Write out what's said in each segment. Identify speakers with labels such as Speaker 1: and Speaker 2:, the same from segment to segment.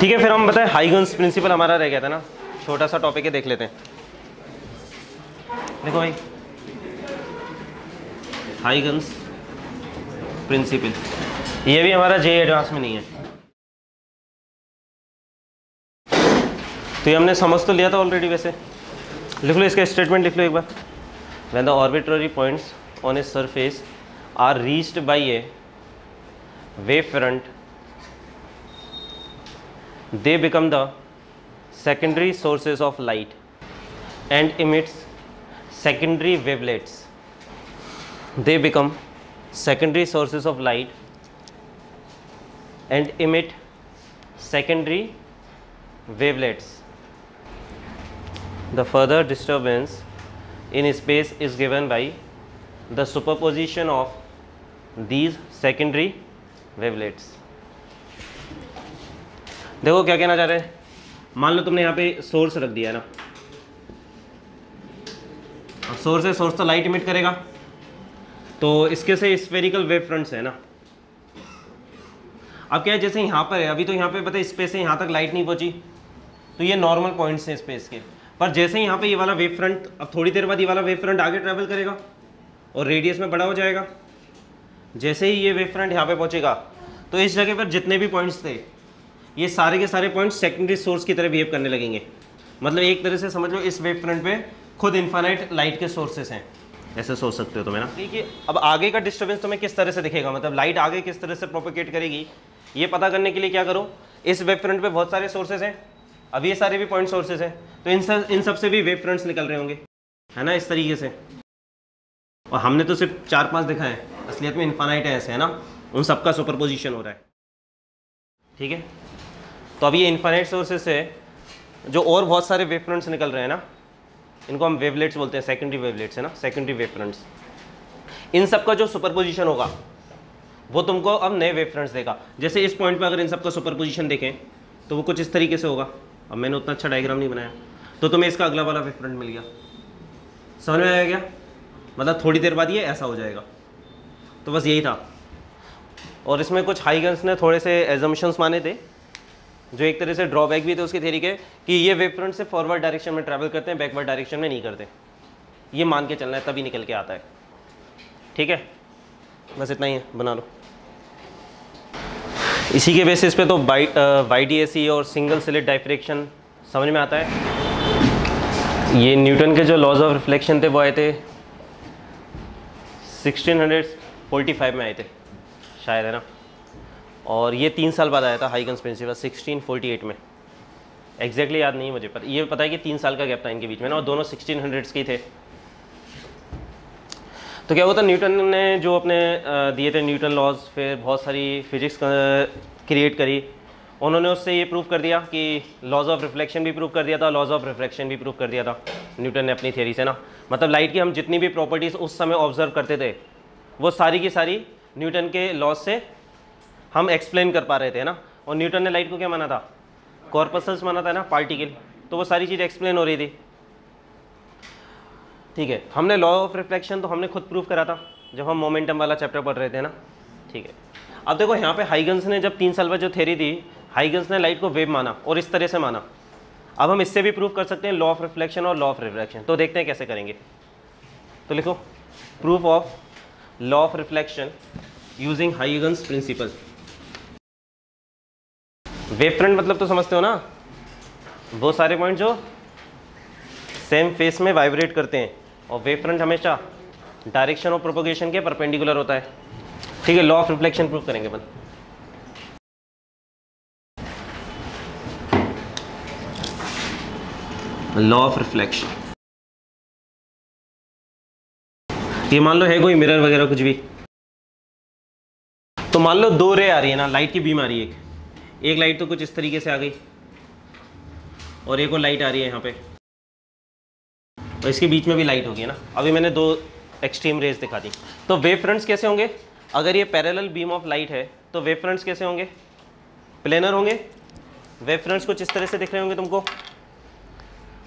Speaker 1: ठीक है, फिर हम बताएँ हाईगन्स प्रिंसिपल हमारा रह गया था ना? छोटा सा टॉपिक है देख लेते हैं। देखो भाई हाईगन्स प्रिंसिपल ये भी हमारा जे एडवांस में नहीं है। तो ये हमने समझ तो लिया था ऑलरेडी वैसे। लिख लो इसका स्टेटमेंट लिख लो एक बार। When the arbitrary points on a surface are reached by a wave front they become the secondary sources of light and emits secondary wavelets they become secondary sources of light and emit secondary wavelets the further disturbance in space is given by the superposition of these secondary wavelets. देखो क्या कहना चाह रहे हैं? मान लो तुमने यहाँ पे सोर्स रख दिया है ना। अब सोर्स है सोर्स तो लाइट इमिट करेगा। तो इसके से स्पेरिकल वेव फ्रंट्स है ना। अब क्या है, जैसे यहाँ पर है, अभी तो यहाँ पे पता है स्पेस से यहाँ तक लाइट नहीं पहुँची। तो ये नॉर्मल पॉइंट्स हैं स्पेस के। पर जैसे ही यहाँ पे ये वाला वेव फ्रंट अब थोड़ी देर बाद ये वाला वेव फ्रंट आगे ट्रैवल करेगा और रेडियस में बड़ा हो जाएगा। जैसे ही ये वेव फ्रंट यहाँ पे पहुँचेगा तो इस जगह पर जितने भी पॉइंट्स थे, ये सारे के सारे पॉइंट्स सेकेंडरी सोर्स की तरह बिहेव करने लगेंगे। मतलब एक तरह से समझ लो इस वेव फ्रंट पे खुद इन्फानाइट लाइट के सोर्सेस हैं। ऐसे सोच सकते हो तुम्हें ना देखिए, अब आगे का डिस्टर्बेंस तुम्हें किस तरह से दिखेगा? मतलब लाइट आगे किस तरह से प्रोपोकेट करेगी? ये पता करने के लिए क्या करो? इस वेब फ्रंट पे बहुत सारे सोर्सेज हैं। अब ये सारे भी पॉइंट सोर्सेज हैं। तो इन सब इन सबसे भी वेव फ्रंट्स निकल रहे होंगे। है ना, इस तरीके से। और हमने तो सिर्फ़ चार पाँच दिखाए हैं। असलियत में इन्फानाइट है ऐसे, है ना? उन सबका सुपरपोजिशन हो रहा है। ठीक है? तो अब ये इन्फानाइट सोर्सेज से जो और बहुत सारे वेव फ्रंट्स निकल रहे हैं ना। इनको हम वेवलेट्स बोलते हैं सेकेंडरी वेवलेट्स है ना? सेकेंडरी वेव फ्रंट्स इन सब का जो सुपरपोजिशन होगा, वो तुमको अब नए वेव फ्रंट्स देगा। जैसे इस पॉइंट पे अगर इन सबका सुपरपोजिशन देखें तो वो कुछ इस तरीके से होगा। अब मैंने उतना अच्छा डायग्राम नहीं बनाया। तो तुम्हें इसका अगला वाला वेव फ्रंट मिल गया। समझ में आया क्या? मतलब थोड़ी देर बाद ये ऐसा हो जाएगा। तो बस यही था। और इसमें कुछ हाईगन्स ने थोड़े से एजम्पन्स माने थे, जो एक तरह से ड्रॉबैक भी थे उसके थेरी के, कि ये वेव फ्रंट से फॉरवर्ड डायरेक्शन में ट्रैवल करते हैं बैकवर्ड डायरेक्शन में नहीं करते। ये मान के चलना है, तभी निकल के आता है। ठीक है? बस इतना ही है, बना लो। इसी के बेसिस पे तो वाई डी और सिंगल सिलेट डाइफ्रेक्शन समझ में आता है। ये न्यूटन के जो लॉज ऑफ़ रिफ्लेक्शन थे, वो आए थे 1645 में आए थे, शायद, है ना? और ये तीन साल बाद आया था हाईगन्स प्रिंसिपल 1648 में। एग्जैक्टली याद नहीं मुझे, पर ये पता है कि तीन साल का गैप था इनके बीच में ना, और दोनों 1600s के थे। तो क्या हुआ था, न्यूटन ने जो अपने दिए थे न्यूटन लॉज फिर बहुत सारी फिजिक्स क्रिएट करी उन्होंने उससे ये प्रूव कर दिया कि लॉज ऑफ़ रिफ्लेक्शन भी प्रूव कर दिया था लॉज ऑफ़ रिफ्लेक्शन भी प्रूव कर दिया था। न्यूटन ने अपनी थियरी से ना। मतलब लाइट की हम जितनी भी प्रॉपर्टीज़ उस समय ऑब्ज़र्व करते थे, वो सारी की सारी न्यूटन के लॉज से हम एक्सप्लेन कर पा रहे थे ना? और न्यूटन ने लाइट को क्या माना था? कॉर्पसल्स माना था ना पार्टिकल तो वो सारी चीज़ एक्सप्लेन हो रही थी। ठीक है, हमने लॉ ऑफ़ रिफ्लेक्शन तो हमने खुद प्रूव करा था, जब हम मोमेंटम वाला चैप्टर पढ़ रहे थे ना? ठीक है। अब देखो, यहाँ पे हाईगन्स ने जब तीन साल बाद जो थेरी थी हाईगन्स ने लाइट को वेव माना और इस तरह से माना। अब हम इससे भी प्रूव कर सकते हैं लॉ ऑफ़ रिफ्लेक्शन और लॉ ऑफ़ रिफ्लेक्शन तो देखते हैं कैसे करेंगे। तो लिखो proof of law of reflection using Huygens principle wave front मतलब तो समझते हो ना? वो सारे पॉइंट जो सेम फेस में वाइब्रेट करते हैं। और वेव फ्रंट हमेशा डायरेक्शन ऑफ़ प्रोपोगेशन के परपेंडिकुलर होता है। ठीक है लॉ ऑफ़ रिफ्लेक्शन प्रूव करेंगे अपन। लॉ ऑफ़ रिफ्लेक्शन ये मान लो है कोई मिरर वगैरह कुछ भी। तो मान लो दो रे आ रही है ना लाइट की बीम आ रही है एक। एक लाइट तो कुछ इस तरीके से आ गई और एक और लाइट आ रही है यहाँ पे। और इसके बीच में भी लाइट होगी ना। अभी मैंने दो एक्सट्रीम रेज दिखा दी। तो वेव फ्रंट्स कैसे होंगे? अगर ये पैरेलल बीम ऑफ़ लाइट है तो वेव फ्रंट्स कैसे होंगे? प्लेनर होंगे। वेव फ्रंट्स कुछ इस तरह से दिख रहे होंगे तुमको।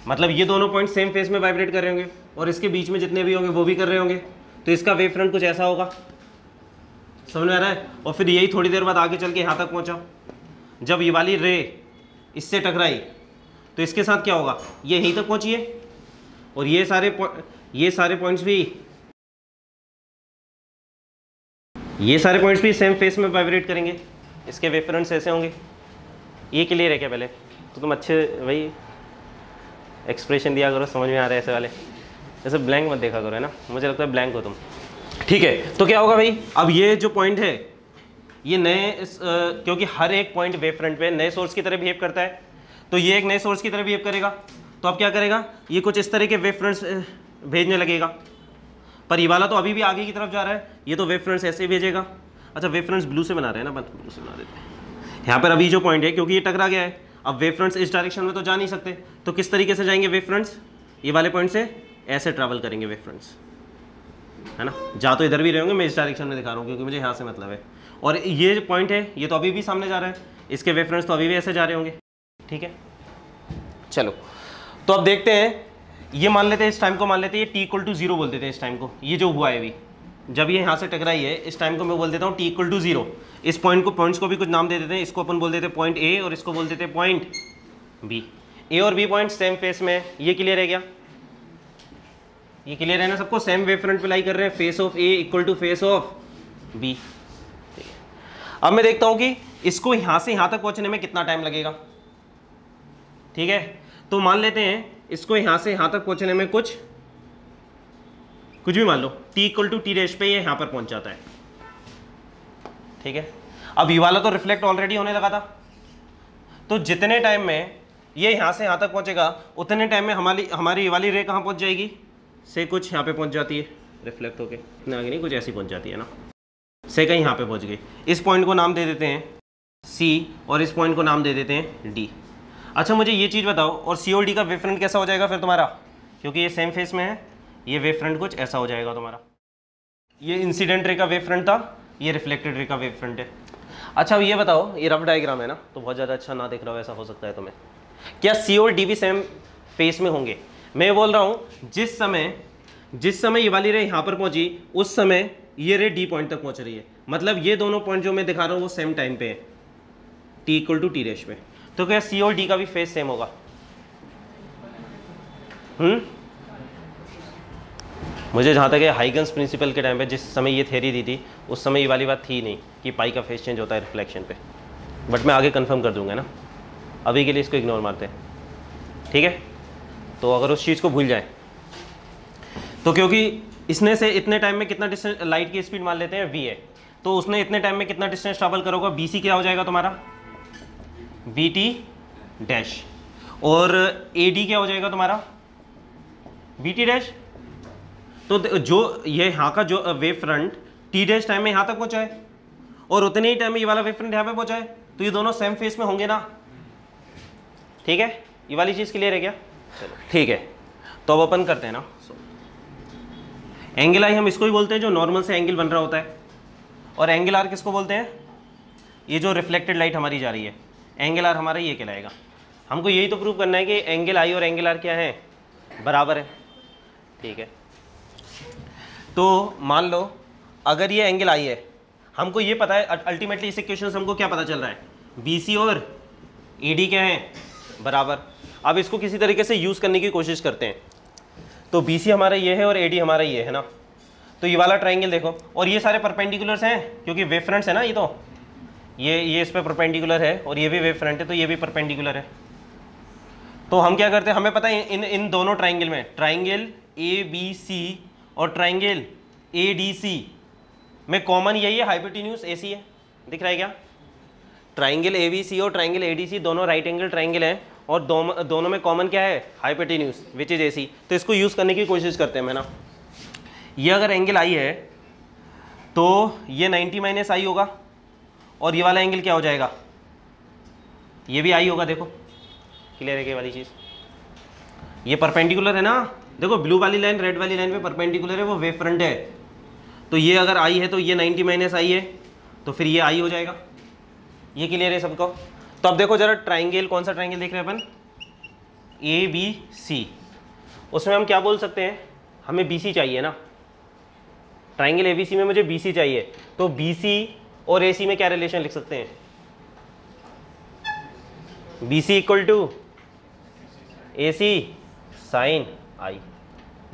Speaker 1: मतलब ये दोनों पॉइंट सेम फेस में वाइब्रेट कर रहे होंगे, और इसके बीच में जितने भी होंगे, वो भी कर रहे होंगे। तो इसका वेव फ्रंट कुछ ऐसा होगा। समझ में आ रहा है? और फिर यही थोड़ी देर बाद आगे चल के यहाँ तक पहुँचा जब ये वाली रे इससे टकराई तो इसके साथ क्या होगा? ये यहीं तक पहुँची है और ये सारे ये सारे पॉइंट्स भी, ये सारे पॉइंट्स भी सेम फेस में वाइब्रेट करेंगे। इसके वेव फ्रंट्स ऐसे होंगे। ये क्लियर है क्या पहले? तो तुम अच्छे भाई एक्सप्रेशन दिया करो समझ में आ रहा है ऐसे वाले। ऐसे ब्लैंक मत देखा करो है ना? मुझे लगता है ब्लैंक हो तुम। ठीक है तो क्या होगा भाई? अब ये जो पॉइंट है ये नए इस, आ, क्योंकि हर एक पॉइंट वेव फ्रंट पे नए सोर्स की तरह बिहेव करता है तो ये एक नए सोर्स की तरह बिहेव करेगा। तो अब क्या करेगा? ये कुछ इस तरह के वेव फ्रंट्स भेजने लगेगा। पर ये वाला तो अभी भी आगे की तरफ़ जा रहा है। ये तो वेव फ्रंट्स ऐसे भेजेगा। अच्छा वेव फ्रंट्स ब्लू से बना रहे हैं ना? ब्लू से बना देते हैं। यहाँ पर अभी जो पॉइंट है क्योंकि ये टकरा गया है। अब वेव फ्रंट्स इस डायरेक्शन में तो जा नहीं सकते। तो किस तरीके से जाएँगे वेव फ्रंट्स ये वाले पॉइंट से ऐसे ट्रैवल करेंगे वेव फ्रंट्स है ना? जा तो इधर भी रहे होंगे, मैं इस डायरेक्शन में दिखा रहा हूँ, क्योंकि मुझे यहाँ से मतलब है। और ये जो पॉइंट है, ये तो अभी भी सामने जा रहा है। इसके वेव फ्रंट्स तो अभी भी ऐसे जा रहे होंगे। ठीक है? चलो। तो अब देखते हैं। ये मान लेते हैं इस टाइम को, मान लेते हैं ये टी इक्वल टू ज़ीरो बोल देते हैं इस टाइम को। ये जो हुआ है अभी। जब ये यहाँ से टकराई है, इस टाइम को मैं बोल देता हूँ टी इक्वल टू ज़ीरो इस पॉइंट को पॉइंट्स को भी कुछ नाम दे देते हैं। इसको अपन बोल देते हैं पॉइंट ए और इसको बोल देते हैं पॉइंट बी ए और बी पॉइंट सेम फेस में ये क्लियर है क्या? ये क्लियर है ना सबको? सेम वेव फ्रंट पे लाई कर रहे हैं। Phase of A equal to phase of B अब मैं देखता हूँ कि इसको यहाँ से यहाँ तक पहुँचने में कितना टाइम लगेगा। ठीक है? तो मान लेते हैं, इसको यहाँ से यहाँ तक पहुँचने में कुछ कुछ भी मान लो, t इक्वल टू टी रेश पे ये यहाँ पर पहुँच जाता है। ठीक है? अब ये वाला तो रिफ्लेक्ट ऑलरेडी होने लगा था। तो जितने टाइम में ये यहाँ से यहाँ तक पहुंचेगा, उतने टाइम में हमारी हमारी ये वाली रे कहाँ पहुँच जाएगी? से कुछ यहाँ पे पहुँच जाती है। रिफ्लेक्ट होके। इतने आगे नहीं, कुछ ऐसी पहुँच जाती है ना। से कहीं यहाँ पे पहुँच गई। इस पॉइंट को नाम दे देते हैं सी और इस पॉइंट को नाम दे देते हैं डी अच्छा मुझे ये चीज़ बताओ, और सी और डी का वेव फ्रंट कैसा हो जाएगा फिर तुम्हारा? क्योंकि ये सेम फेस में है। ये वेव फ्रंट कुछ ऐसा हो जाएगा तुम्हारा। ये इंसिडेंट रे का वेव फ्रंट था, ये रिफ्लेक्टेड रे का वेव फ्रंट है। अच्छा ये बताओ, ये रफ डायग्राम है ना तो बहुत ज़्यादा अच्छा ना देख रहा हो, ऐसा हो सकता है तुम्हें। क्या सी और डी भी सेम फेस में होंगे? मैं बोल रहा हूँ, जिस समय जिस समय ये वाली रे यहाँ पर पहुँची, उस समय ये रे डी पॉइंट तक पहुँच रही है। मतलब ये दोनों पॉइंट जो मैं दिखा रहा हूँ, वो सेम टाइम पे है। टी इक्वल टू टी रेश में। तो क्या सी और डी का भी फेस सेम होगा? हम्म? मुझे जहाँ तक है हाइगन्स प्रिंसिपल के टाइम पे जिस समय ये थेरी दी थी, उस समय ये वाली बात थी नहीं कि पाई का फेस चेंज होता है रिफ्लेक्शन पे। बट मैं आगे कंफर्म कर दूँगा ना। अभी के लिए इसको इग्नोर मारते हैं। ठीक है? तो अगर उस चीज़ को भूल जाए। तो क्योंकि इसने से इतने टाइम में कितना डिस्टेंस लाइट की स्पीड मान लेते हैं वी है तो उसने इतने टाइम में कितना डिस्टेंस ट्रैवल करोगा? बी सी क्या हो जाएगा तुम्हारा? वी टी डैश और ए डी क्या हो जाएगा तुम्हारा? बी टी डैश तो जो ये यहाँ का जो wave front T dash time में यहाँ तक पहुँचा है और उतने ही टाइम में ये वाला वेव फ्रंट यहाँ पे पहुँचा है तो ये दोनों सेम फेस में होंगे ना। ठीक है? ये वाली चीज़ क्लियर है क्या? चलो, ठीक है। तो अब अपन करते हैं ना। एंगल आई हम इसको ही बोलते हैं, जो नॉर्मल से एंगल बन रहा होता है। और एंगल आर किसको बोलते हैं? ये जो रिफ्लेक्टेड लाइट हमारी जा रही है। एंगल आर हमारा ये कहलाएगा। हमको यही तो प्रूव करना है कि एंगल आई और एंगल आर क्या है? बराबर है। ठीक है? तो मान लो, अगर ये एंगल आई है, हमको ये पता है अल्टीमेटली इस इक्वेशन से हमको क्या पता चल रहा है? बी सी और ई डी क्या है? बराबर। अब इसको किसी तरीके से यूज़ करने की कोशिश करते हैं। तो बी सी हमारा ये है और ए डी हमारा ये है ना? तो ये वाला ट्राइंगल देखो, और ये सारे परपेंडिकुलर्स हैं, क्योंकि वेव फ्रंट्स है ना ये तो? ये ये इस पर परपेंडिकुलर है, और ये भी वेव फ्रंट है तो ये भी परपेंडिकुलर है। तो हम क्या करते हैं? हमें पता है इन इन दोनों ट्राइंगल में ट्राइंगल ए बी सी और ट्राइंगल ए डी सी में कॉमन यही है हाइपोटेन्यूज ए सी है। दिख रहा है क्या? ट्राइंगल ए बी सी और ट्राइंगल ए डी सी दोनों राइट एंगल ट्राइंगल हैं और दो, दोनों में कॉमन क्या है? हाइपोटेन्यूज विच इज़ ए सी तो इसको यूज़ करने की कोशिश करते हैं मैं ना ये अगर एंगल आई है तो ये 90 माइनस आई होगा और ये वाला एंगल क्या हो जाएगा? ये भी आई होगा देखो। क्लियर है क्या वाली चीज़? ये परपेंडिकुलर है ना? देखो ब्लू वाली लाइन रेड वाली लाइन पे परपेंडिकुलर है, वो वेव फ्रंट है। तो ये अगर आई है तो ये 90 माइनस आई है। तो फिर ये आई हो जाएगा। ये क्लियर है सबको? तो अब देखो जरा ट्राइंगल कौन सा ट्राइंगल देख रहे हैं अपन? ए बी सी उसमें हम क्या बोल सकते हैं? हमें बी सी चाहिए ना। ट्राइंगल ए बी सी में मुझे बी सी चाहिए। तो बी सी और ए सी में क्या रिलेशन लिख सकते हैं? B C equal to A C sine I.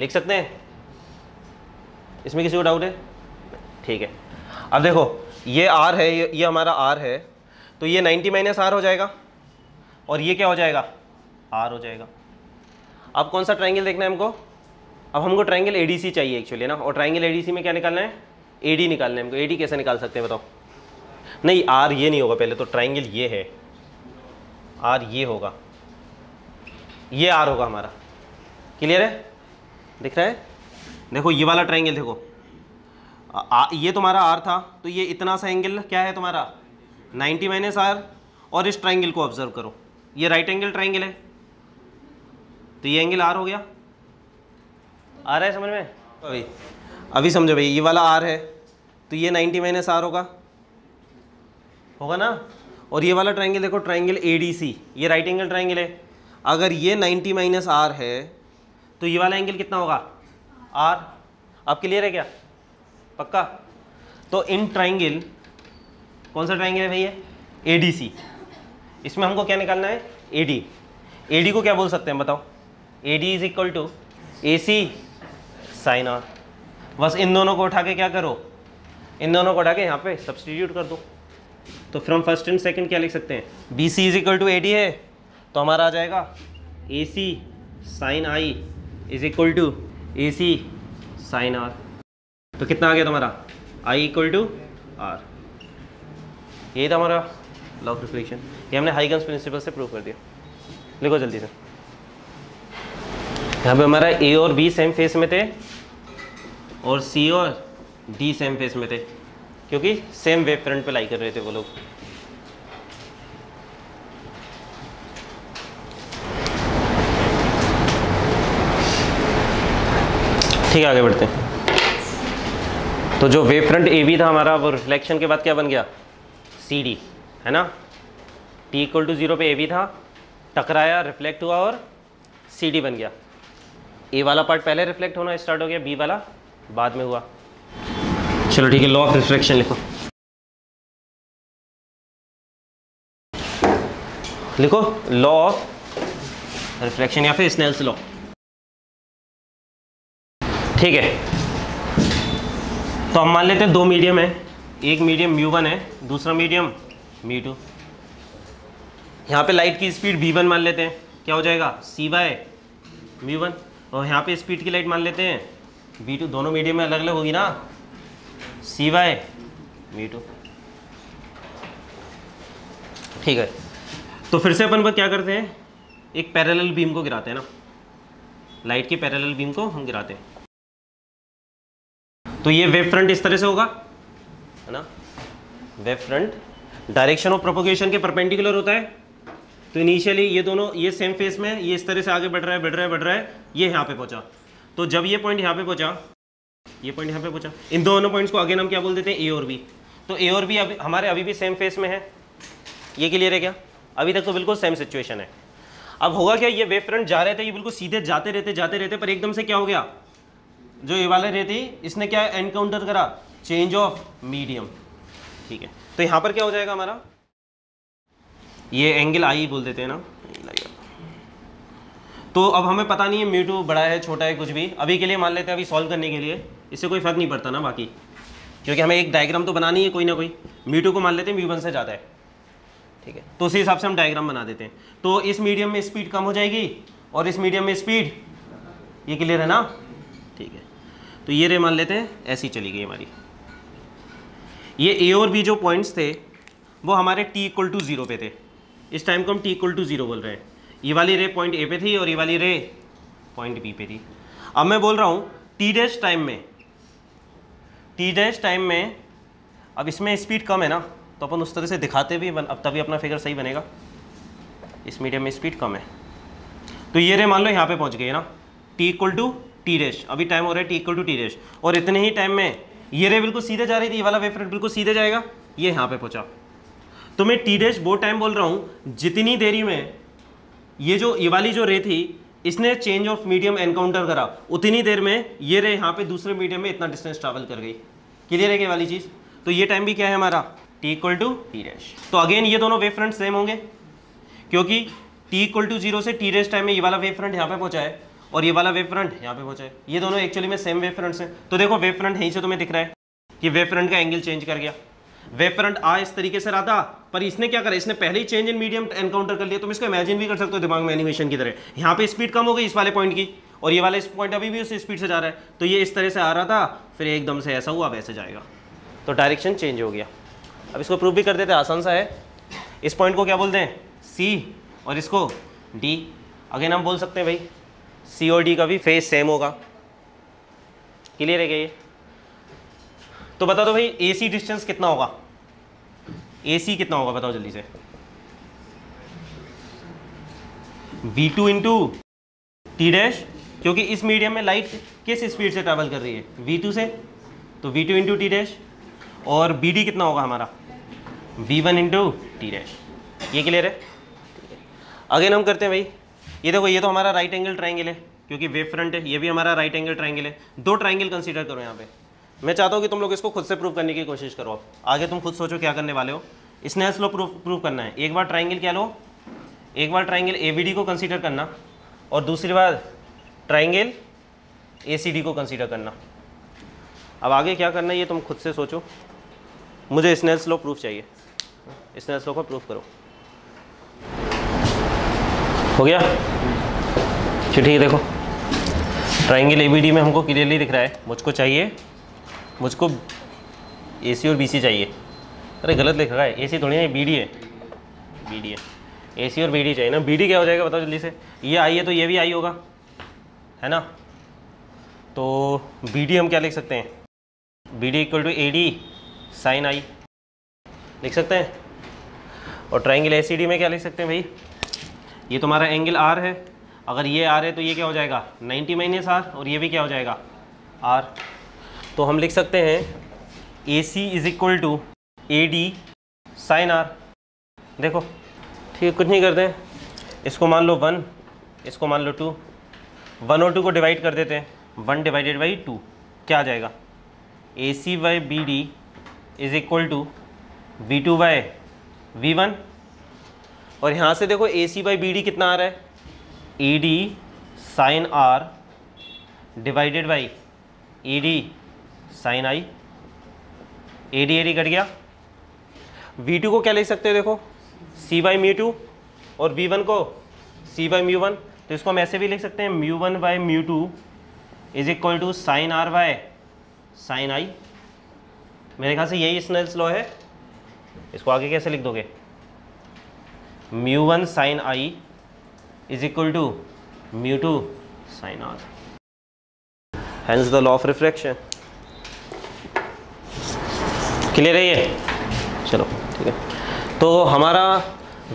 Speaker 1: लिख सकते हैं? इसमें किसी को डाउट है? ठीक है। अब देखो ये आर है ये, ये हमारा आर है तो ये 90 माइनस आर हो जाएगा और ये क्या हो जाएगा? आर हो जाएगा। अब कौन सा ट्राइंगल देखना है हमको? अब हमको ट्राइंगल एडीसी चाहिए एक्चुअली ना? और ट्राइंगल एडीसी में क्या निकालना है? एडी निकालना है हमको। एडी कैसे निकाल सकते हैं बताओ? नहीं आर ये नहीं होगा पहले तो ट्राइंगल ये है। आर ये होगा। ये आर होगा हमारा। क्लियर है? दिख रहा है? देखो ये वाला ट्राइंगल देखो। आ, ये तुम्हारा आर था तो ये इतना सा एंगल क्या है तुम्हारा? 90 माइनस आर और इस ट्राइंगल को ऑब्ज़र्व करो। ये राइट एंगल ट्राइंगल है। तो ये एंगल आर हो गया। आ रहा है समझ में? अभी अभी समझो भाई ये वाला आर है तो ये 90 माइनस आर होगा। होगा ना? और ये वाला ट्राइंगल देखो ट्राइंगल ए ये राइट एंगल ट्राइंगल है। अगर ये 90 माइनस आर है तो ये वाला एंगल कितना होगा? आर अब क्लियर है क्या? पक्का? तो इन ट्राइंगल कौन सा ट्राइंगल है भैया? ए डी सी इसमें हमको क्या निकालना है? ए डी ए डी को क्या बोल सकते हैं? बताओ. A D is equal to A C sine R बस इन दोनों को उठा के क्या करो? इन दोनों को उठा के यहाँ पे सब्सटीट्यूट कर दो. तो फ्रॉम फ़र्स्ट एंड सेकंड क्या लिख सकते हैं? B C is equal to A D है. तो हमारा आ जाएगा A C sine I is equal to A C sine R तो कितना आ गया तुम्हारा? आई इक्वल टू आर यही था हमारा लॉ रिफ्लेक्शन ये हमने हाइगन्स प्रिंसिपल से प्रूव कर दिया। लिखो जल्दी से। यहाँ पे हमारा ए और बी सेम फेस में थे और सी और डी सेम फेस में थे, क्योंकि सेम वेव फ्रंट पे लाई कर रहे थे वो लोग। ठीक है, आगे बढ़ते तो जो वेव फ्रंट ए बी था हमारा, वो रिफ्लेक्शन के बाद क्या बन गया? सी डी है ना? टी इक्वल टू ज़ीरो पे ए बी था, टकराया रिफ्लेक्ट हुआ और सी डी बन गया। ए वाला पार्ट पहले रिफ्लेक्ट होना स्टार्ट हो गया बी वाला बाद में हुआ। चलो ठीक है लॉ ऑफ़ रिफ्लेक्शन लिखो। लिखो लॉ ऑफ़ रिफ्लेक्शन या फिर स्नेल्स लॉ ठीक है। तो हम मान लेते हैं दो मीडियम है। एक मीडियम म्यू वन है, दूसरा मीडियम म्यू टू यहाँ पे लाइट की स्पीड वी वन मान लेते हैं। क्या हो जाएगा? सी बाय म्यू वन और यहाँ पे स्पीड की लाइट मान लेते हैं। वी टू दोनों मीडियम में अलग अलग होगी ना? सी वाई वी टू ठीक है। तो फिर से अपन पर क्या करते हैं? एक पैरेलल बीम को गिराते हैं ना। लाइट की पैरेलल बीम को हम गिराते हैं। तो ये वेव फ्रंट इस तरह से होगा, है ना? Wave front direction of propagation के परपेंडिकुलर होता है। तो इनिशियली ये दोनों, ये सेम फेस में, ये इस तरह से आगे बढ़ रहा है, बढ़ रहा है, बढ़ रहा है, ये यहाँ पे पहुँचा। तो जब ये पॉइंट यहाँ पे पहुँचा, ये पॉइंट यहाँ पे पहुँचा, इन दोनों पॉइंट्स को आगे हम क्या बोल देते हैं? ए और बी तो ए और बी अभी, हमारे अभी भी सेम फेस में है। ये क्लियर है क्या? अभी तक तो बिल्कुल सेम सिचुएशन है। अब होगा क्या, ये वेव फ्रंट जा रहे थे, ये बिल्कुल सीधे जाते रहते जाते रहते, पर एकदम से क्या हो गया? जो ये वाले रहती इसने क्या एनकाउंटर करा? चेंज ऑफ़ मीडियम ठीक है। तो यहाँ पर क्या हो जाएगा हमारा? ये एंगल आई बोल देते हैं ना। तो अब हमें पता नहीं है म्यू बड़ा है, छोटा है, कुछ भी। अभी के लिए मान लेते हैं, अभी सॉल्व करने के लिए। इससे कोई फ़र्क नहीं पड़ता ना बाकी। क्योंकि हमें एक डायग्राम तो बनानी है, कोई ना कोई। म्यू को मान लेते हैं म्यू से ज़्यादा है। ठीक है। तो उसी हिसाब से हम डायग्राम बना देते हैं। तो इस मीडियम में स्पीड कम हो जाएगी और इस मीडियम में स्पीड ये क्लियर है ना? तो ये रे मान लेते हैं, ऐसी चली गई हमारी। ये ए और बी जो पॉइंट्स थे, वो हमारे टी इक्वल टू ज़ीरो पे थे। इस टाइम को हम टी इक्वल टू ज़ीरो बोल रहे हैं। ये वाली रे पॉइंट ए पे थी और ये वाली रे पॉइंट बी पे थी। अब मैं बोल रहा हूँ टी डैश टाइम में टी डैश टाइम में, अब इसमें स्पीड कम है ना तो अपन उस तरह से दिखाते भी, अब तभी अपना फिगर सही बनेगा। इस मीडियम में स्पीड कम है। तो ये रे मान लो यहाँ पे पहुँच गए ना T equal to T dash अभी टाइम हो रहा है T equal to T dash और इतने ही टाइम में ये रे बिल्कुल सीधे जा रही थी, ये वाला वेव फ्रंट बिल्कुल सीधे जाएगा। ये यहाँ पे पहुँचा। तो मैं टी डैश वो टाइम बोल रहा हूँ, जितनी देरी में ये जो, ये वाली जो रे थी, इसने चेंज ऑफ़ मीडियम एनकाउंटर करा। उतनी देर में ये रे यहाँ पे दूसरे मीडियम में इतना डिस्टेंस ट्रैवल कर गई। क्लियर है क्या वाली चीज़? तो ये टाइम भी क्या है हमारा? T equal to T dash तो अगेन ये दोनों वेव फ्रंट सेम होंगे, क्योंकि टी इक्वल टू ज़ीरो से टी डैश टाइम में ये वाला वेव फ्रंट यहाँ पे पहुँचा है। और ये वाला वेव फ्रंट यहाँ पे पहुँचा है ये दोनों एक्चुअली में सेम वेव फ्रंट्स हैं। तो देखो वेव फ्रंट यहीं से तुम्हें दिख रहा है कि वेव फ्रंट का एंगल चेंज कर गया। वेव फ्रंट आ इस तरीके से रहा था, पर इसने क्या करा? इसने पहले ही चेंज इन मीडियम एनकाउंटर कर लिया। तुम इसको इमेजिन भी कर सकते हो दिमाग में एनिमेशन की तरह। यहाँ पे स्पीड कम हो गई इस वाले पॉइंट की, और ये वाला इस पॉइंट अभी भी उस स्पीड से जा रहा है। तो ये इस तरह से आ रहा था, फिर एकदम से ऐसा हुआ, वैसे जाएगा। तो डायरेक्शन चेंज हो गया। अब इसको प्रूव भी कर देते आसान सा है। इस पॉइंट को क्या बोलते हैं? सी और इसको डी अगेन हम बोल सकते हैं, भाई सी और डी का भी फेस सेम होगा। क्लियर है क्या ये? तो बता दो भाई ए सी डिस्टेंस कितना होगा? ए सी कितना होगा, बताओ जल्दी से। V two into T dash क्योंकि इस मीडियम में लाइट किस स्पीड से ट्रैवल कर रही है? वी टू से। तो V two into T dash और बी डी कितना होगा हमारा? V one into T dash ये क्लियर है? अगेन हम करते हैं भाई। ये देखो, ये तो हमारा राइट एंगल ट्राइंगल है, क्योंकि वेव फ्रंट है, ये भी हमारा राइट एंगल ट्राइंगल है। दो ट्राइंगल कंसीडर करो यहाँ पे। मैं चाहता हूँ कि तुम लोग इसको खुद से प्रूव करने की कोशिश करो। आगे तुम खुद सोचो क्या करने वाले हो। इसने स्लो प्रूव प्रूव करना है। एक बार ट्राइंगल क्या लो? एक बार ट्राइंगल ए को कंसिडर करना। और दूसरी बार ट्राइंगल ए को कंसिडर करना। अब आगे क्या करना है, ये तुम खुद से सोचो। मुझे स्नेल स्लो प्रूफ चाहिए। स्नेल स्लो का प्रूफ करो। हो गया? ठीक है, देखो। ट्राइंगल ए में हमको क्लियरली दिख रहा है। मुझको चाहिए, मुझको एसी और बीसी चाहिए। अरे, गलत लिख रहा है। ए सी थोड़ी है बी डी है। बी डी है। ए सी और बी डी चाहिए ना। बी डी क्या हो जाएगा, बताओ जल्दी से। ये आई है तो ये भी आई होगा। है ना? तो बी डी हम क्या लिख सकते हैं? B D equal to A D sine I लिख सकते हैं? और ट्राइंगल ए में क्या लिख सकते हैं भाई? ये तुम्हारा एंगल आर है। अगर ये आर है तो ये क्या हो जाएगा? 90 माइनस आर और ये भी क्या हो जाएगा? आर तो हम लिख सकते हैं A C is equal to A D sine R देखो, ठीक है, कुछ नहीं करते इसको मान लो वन, इसको मान लो टू। वन और टू को डिवाइड कर देते हैं। वन डिवाइडेड बाई टू क्या आ जाएगा? A C by B D is equal to V two by V one और यहाँ से देखो A C by B D कितना आ रहा है? A D sine R divided by A D sine I A D A D cut गया। V two को क्या लिख सकते हो देखो? सी बाई म्यू टू और वी वन को सी बाई म्यू वन तो इसको हम ऐसे भी लिख सकते हैं mu one by mu two is equal to sine R by sine I मेरे ख्याल से यही स्नेल्स लॉ है। इसको आगे कैसे लिख दोगे? Mu one sine I is equal to mu two sine R hence the law of refraction clear है ये? चलो, ठीक है। तो हमारा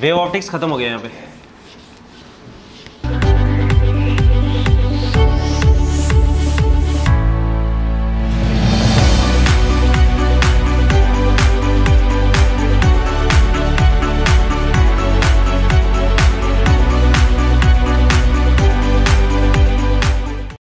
Speaker 1: वेव ऑप्टिक्स ख़त्म हो गया यहाँ पे।